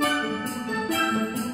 Música